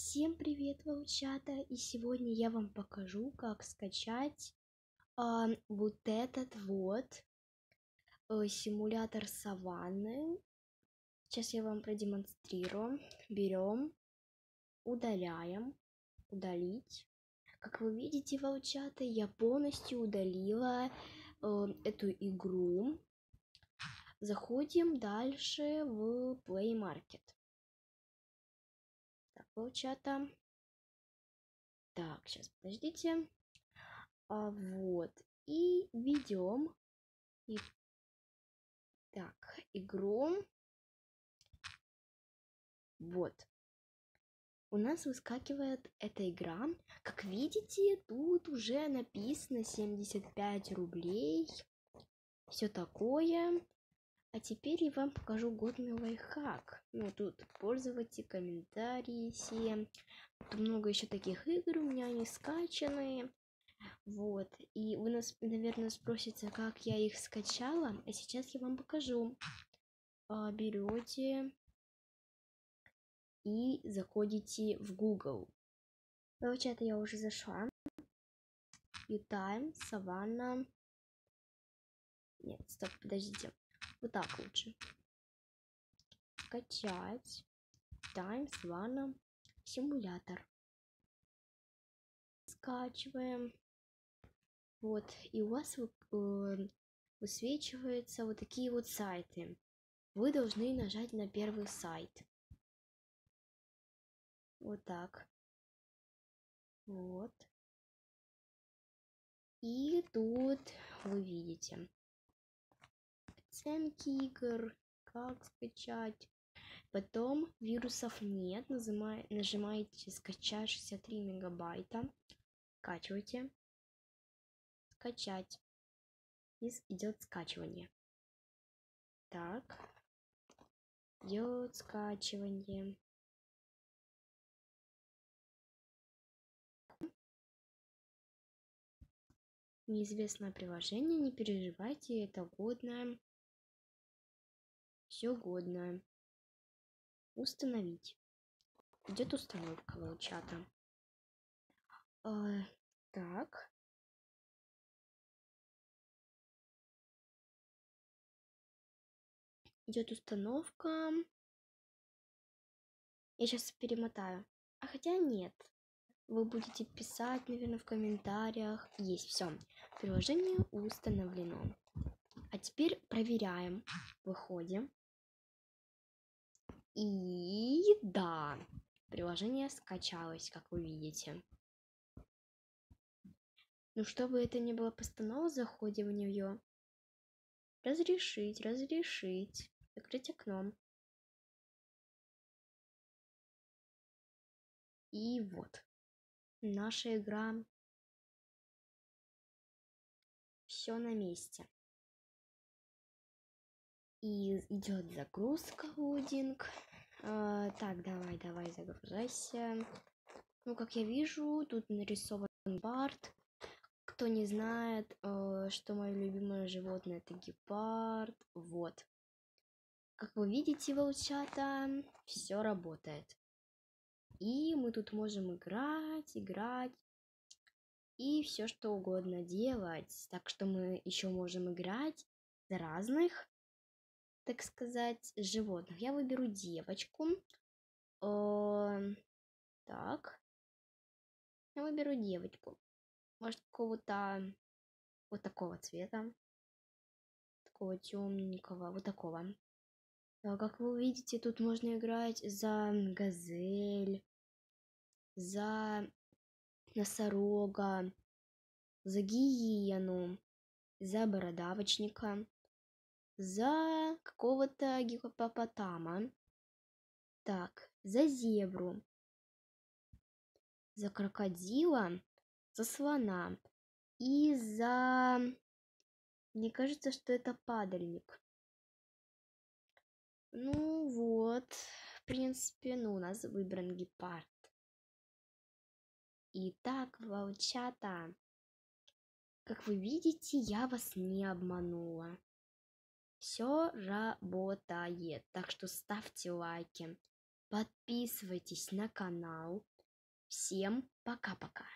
Всем привет, волчата! И сегодня я вам покажу, как скачать а, вот этот вот а, симулятор саванны. Сейчас я вам продемонстрирую. Берем, удаляем, удалить. Как вы видите, волчата, я полностью удалила а, эту игру. Заходим дальше в Play Market волчата. Так, сейчас, подождите. А, вот. И ведем. И... Так, игру. Вот. У нас выскакивает эта игра. Как видите, тут уже написано 75 рублей. Все такое. А теперь я вам покажу годный лайфхак. Ну, тут пользователи, комментарии все. Тут много еще таких игр у меня они скачаны. Вот. И вы нас, наверное, спросите, как я их скачала. А сейчас я вам покажу. А, берете и заходите в Google. Получается, я уже зашла. YouTube, Savannah. Нет, стоп, подождите. Вот так лучше. Скачать. Times One симулятор. Скачиваем. Вот. И у вас э, высвечиваются вот такие вот сайты. Вы должны нажать на первый сайт. Вот так. Вот. И тут вы видите оценки игр, как скачать. Потом вирусов нет, нажимай, нажимаете скачать 63 мегабайта, скачивайте, скачать. И идет скачивание. Так, идет скачивание. Неизвестное приложение, не переживайте, это годное все годное. Установить. Идет установка волчата. А, так. Идет установка. Я сейчас перемотаю. А хотя нет. Вы будете писать, наверное, в комментариях. Есть все. Приложение установлено. А теперь проверяем. Выходим. И да, приложение скачалось, как вы видите. Ну, чтобы это не было постанова, заходим в нее. Разрешить, разрешить. Закрыть окно. И вот. Наша игра. Все на месте. И идет загрузка лудинг. А, так, давай, давай, загружайся. Ну, как я вижу, тут нарисован бард. Кто не знает, э, что мое любимое животное это гепард. Вот. Как вы видите, волчата, все работает. И мы тут можем играть, играть и все что угодно делать. Так что мы еще можем играть за разных так сказать, животных. Я выберу девочку. Э, так. Я выберу девочку. Может, какого-то вот такого цвета. Такого темненького, вот такого. Как вы видите, тут можно играть за газель, за носорога, за гиену, за бородавочника, за какого-то гипопотама. Так, за зебру. За крокодила, за слона. И за... Мне кажется, что это падальник. Ну вот, в принципе, ну у нас выбран гепард. Итак, волчата, как вы видите, я вас не обманула все работает. Так что ставьте лайки, подписывайтесь на канал. Всем пока-пока.